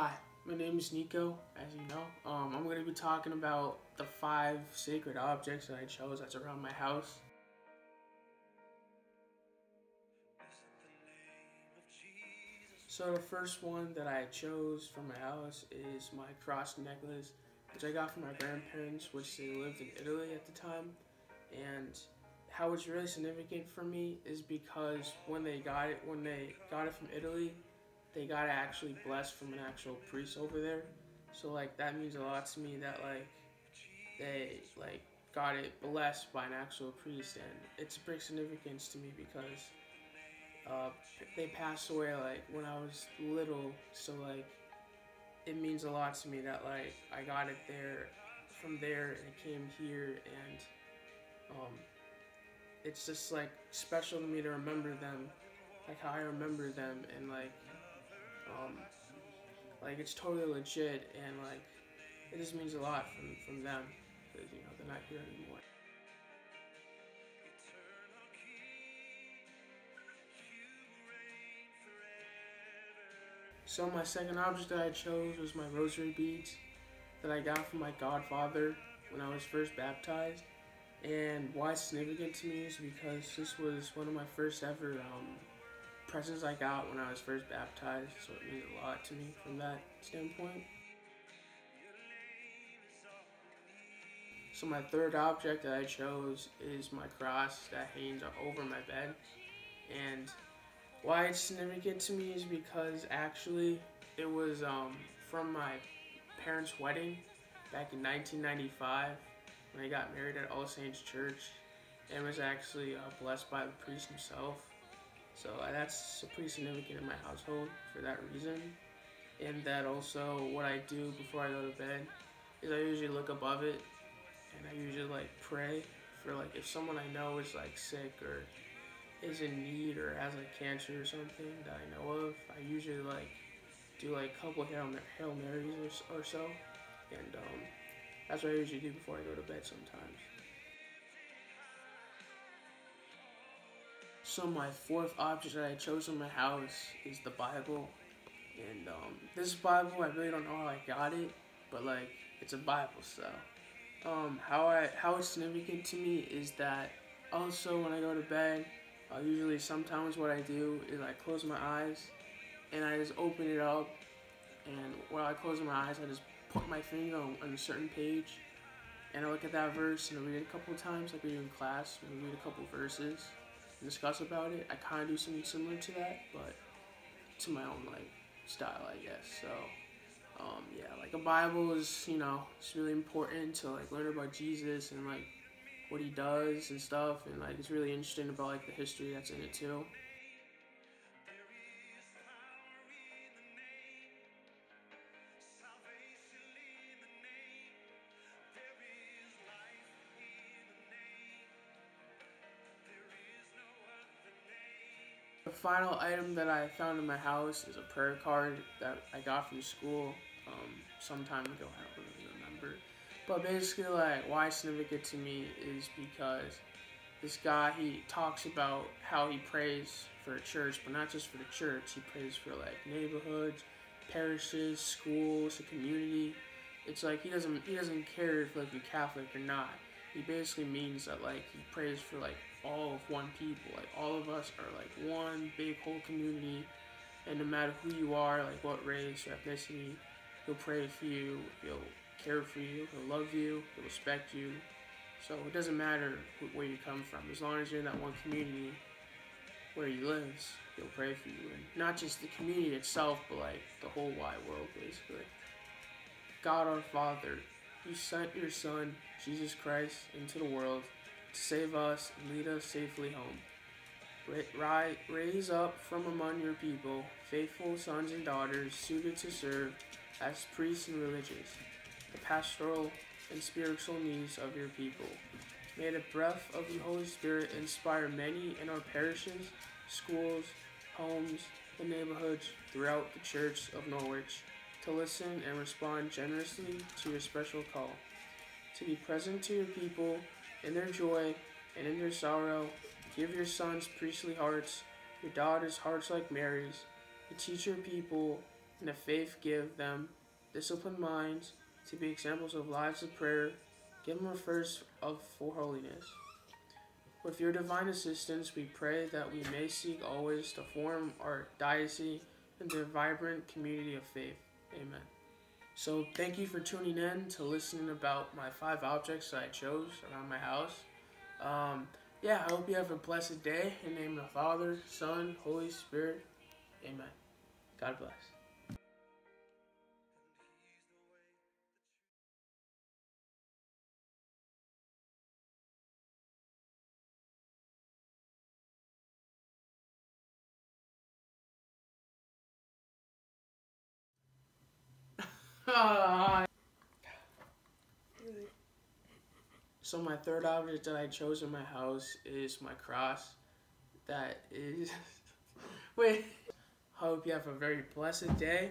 Hi, my name is Nico, as you know. Um, I'm going to be talking about the five sacred objects that I chose that's around my house. So the first one that I chose for my house is my cross necklace, which I got from my grandparents, which they lived in Italy at the time. And how it's really significant for me is because when they got it, when they got it from Italy, they got actually blessed from an actual priest over there. So like that means a lot to me that like they like got it blessed by an actual priest. And it's a big significance to me because uh, they passed away like when I was little. So like it means a lot to me that like I got it there from there and it came here. And um, it's just like special to me to remember them like how I remember them and like um, like it's totally legit, and like it just means a lot from from them because you know they're not here anymore. So my second object that I chose was my rosary beads that I got from my godfather when I was first baptized. And why it's significant to me is because this was one of my first ever um, presents I got when I was first baptized, so it means a lot to me from that standpoint. So my third object that I chose is my cross that hangs over my bed. And why it's significant to me is because actually it was um, from my parents' wedding back in 1995 when I got married at All Saints Church and was actually uh, blessed by the priest himself. So uh, that's pretty significant in my household for that reason. And that also what I do before I go to bed is I usually look above it and I usually like pray for like if someone I know is like sick or is in need or has like cancer or something that I know of, I usually like do like a couple Hail, Hail Marys or, or so. And um, that's what I usually do before I go to bed sometimes. So my fourth object that I chose in my house is the Bible. And um, this Bible, I really don't know how I got it, but like it's a Bible, so um, how I how it's significant to me is that also when I go to bed, uh, usually sometimes what I do is I close my eyes and I just open it up, and while I close my eyes, I just put my finger on, on a certain page, and I look at that verse and I read it a couple times, like we do in class. and We read a couple verses discuss about it. I kind of do something similar to that, but to my own like style, I guess. So, um, yeah, like a Bible is, you know, it's really important to like learn about Jesus and like what he does and stuff, and like it's really interesting about like the history that's in it too. The final item that I found in my house is a prayer card that I got from school um, some time ago. I don't really remember. But basically, like, why it's significant to me is because this guy, he talks about how he prays for a church, but not just for the church. He prays for, like, neighborhoods, parishes, schools, the community. It's like he doesn't he doesn't care if like you're Catholic or not. He basically means that like he prays for like all of one people. Like all of us are like one big whole community, and no matter who you are, like what race or ethnicity, he'll pray for you. He'll care for you. He'll love you. He'll respect you. So it doesn't matter where you come from, as long as you're in that one community where he lives, he'll pray for you, and not just the community itself, but like the whole wide world, basically. God our Father, you sent your Son, Jesus Christ, into the world to save us and lead us safely home. Raise up from among your people faithful sons and daughters suited to serve as priests and religious, the pastoral and spiritual needs of your people. May the breath of the Holy Spirit inspire many in our parishes, schools, homes, and neighborhoods throughout the Church of Norwich to listen and respond generously to your special call, to be present to your people in their joy and in their sorrow, give your sons priestly hearts, your daughters hearts like Mary's, to teach your people and the faith give them disciplined minds to be examples of lives of prayer. Give them a thirst of for holiness. With your divine assistance, we pray that we may seek always to form our diocese into a vibrant community of faith. Amen. So, thank you for tuning in to listening about my five objects that I chose around my house. Um, yeah, I hope you have a blessed day. In the name of the Father, Son, Holy Spirit. Amen. God bless. So my third object that I chose in my house is my cross. That is. Wait. Hope you have a very blessed day.